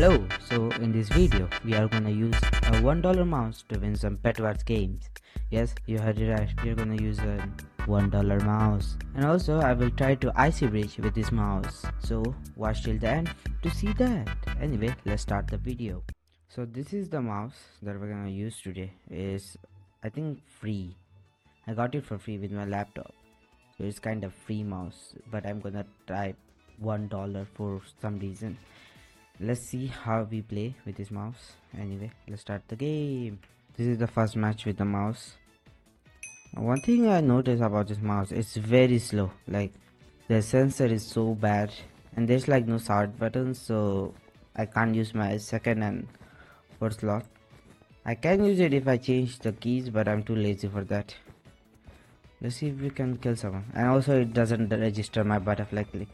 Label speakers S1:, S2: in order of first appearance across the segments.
S1: Hello, so in this video we are gonna use a $1 mouse to win some Bedwars games. Yes, you heard it right, we are gonna use a $1 mouse. And also I will try to icy bridge with this mouse. So watch till the end to see that. Anyway, let's start the video. So this is the mouse that we're gonna use today. Is I think free. I got it for free with my laptop. So it's kind of free mouse, but I'm gonna try one dollar for some reason let's see how we play with this mouse. Anyway let's start the game. This is the first match with the mouse. One thing i noticed about this mouse it's very slow. Like the sensor is so bad and there's like no start buttons so i can't use my second and first slot. I can use it if i change the keys but i'm too lazy for that. Let's see if we can kill someone. And also it doesn't register my butterfly click.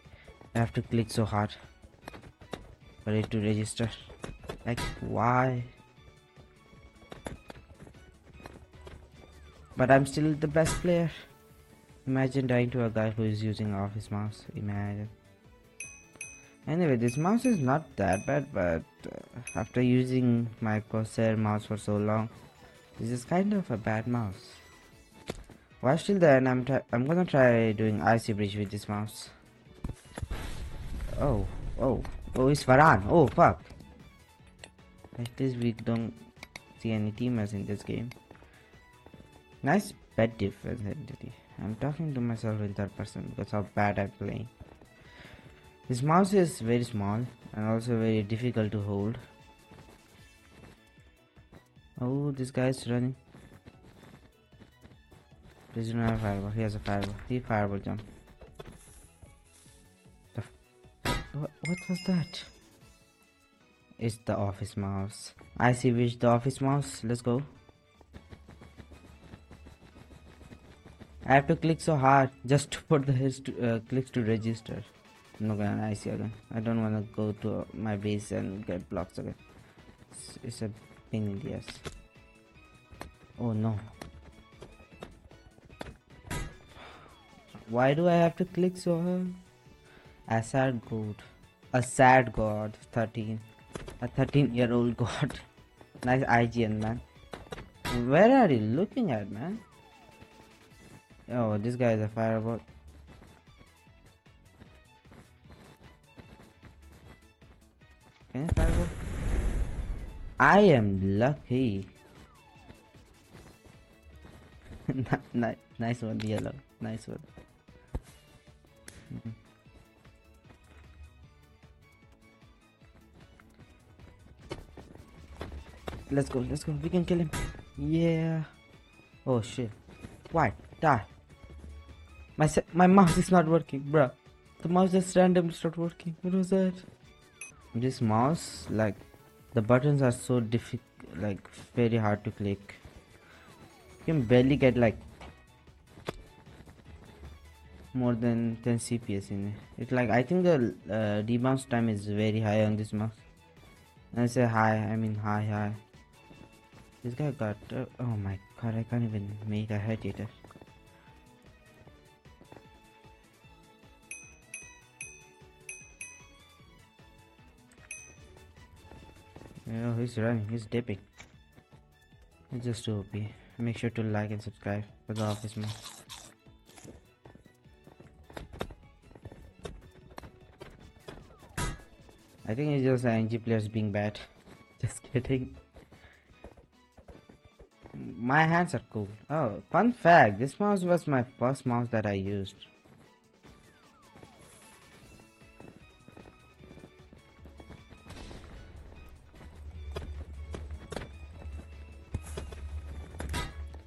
S1: I have to click so hard for it to register. Like why? But i'm still the best player. Imagine dying to a guy who is using office mouse. Imagine. Anyway this mouse is not that bad but uh, after using my corsair mouse for so long this is kind of a bad mouse. Watch till then i'm i'm gonna try doing icy bridge with this mouse. Oh oh Oh, it's Varane. Oh, fuck. At least we don't see any teamers in this game. Nice bad defense entity. I'm talking to myself in third person because how bad I'm playing. This mouse is very small and also very difficult to hold. Oh, this guy is running. Please don't have a fireball. He has a fireball. He fireball jump. What, was that? It's the office mouse. I see which the office mouse. Let's go. I have to click so hard just for the uh, clicks to register. Not gonna icy again. I don't wanna go to my base and get blocks again. It's, it's a pain in the ass. Oh no. Why do I have to click so hard? A sad god. A sad god. 13. A 13 year old god. nice IGN, man. Where are you looking at, man? Oh, this guy is a fireball. Can I fireball? I am lucky. nice one, yellow. Nice one. Mm -hmm. Let's go, let's go. We can kill him. Yeah. Oh shit. Why? Die. My my mouse is not working, bruh. The mouse just randomly stopped working. What was that? This mouse, like, the buttons are so difficult, like, very hard to click. You can barely get like more than 10 CPS in it. It's like I think the uh, debounce time is very high on this mouse. I say high, I mean high, high. This guy got... Uh, oh my god, I can't even make a head eater. Oh, he's running, he's dipping. It's just too OP. Make sure to like and subscribe for the office man. I think it's just NG players being bad. Just kidding my hands are cool. Oh, fun fact, this mouse was my first mouse that I used.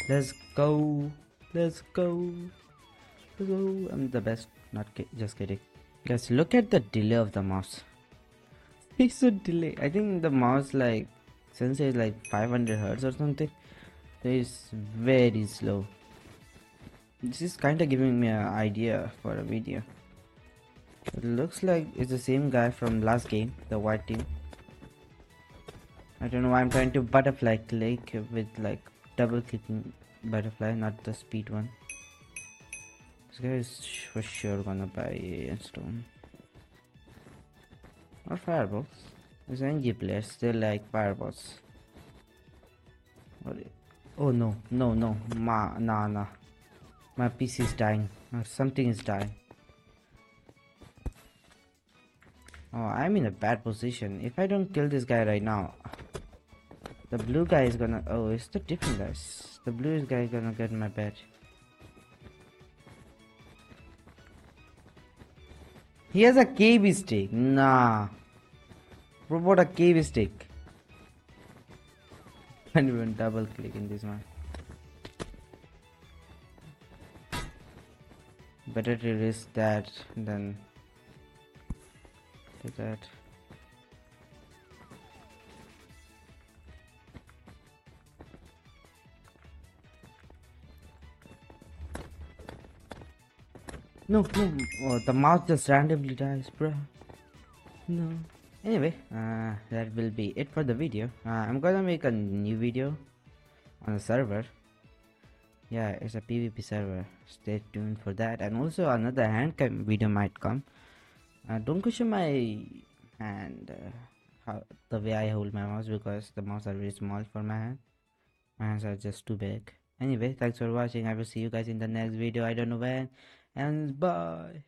S1: Let's go. Let's go. Let's go. I'm the best. Not ki just kidding. Guys, look at the delay of the mouse. It's so delay. I think the mouse like sensor is like 500 hertz or something is very slow. This is kind of giving me an idea for a video. It looks like it's the same guy from last game the white team. I don't know why I'm trying to butterfly click with like double clicking butterfly not the speed one. This guy is for sure gonna buy a stone. Or fireballs. This NG players still like firebots. Oh no, no, no, ma, nah, nah. My PC is dying. Something is dying. Oh, I'm in a bad position. If I don't kill this guy right now, the blue guy is gonna. Oh, it's the different guys. The blue guy is gonna get my bed. He has a KB stick. Nah. What a KB stick. Can't even double click in this one. Better to risk that than do that. No, no, oh, the mouse just randomly dies, bro. No. Anyway, uh, that will be it for the video. Uh, I'm gonna make a new video on the server. Yeah, it's a PvP server. Stay tuned for that. And also another hand cam video might come. Uh, don't question my hand, uh, how, the way I hold my mouse because the mouse are very small for my hand. My hands are just too big. Anyway, thanks for watching. I will see you guys in the next video. I don't know when and bye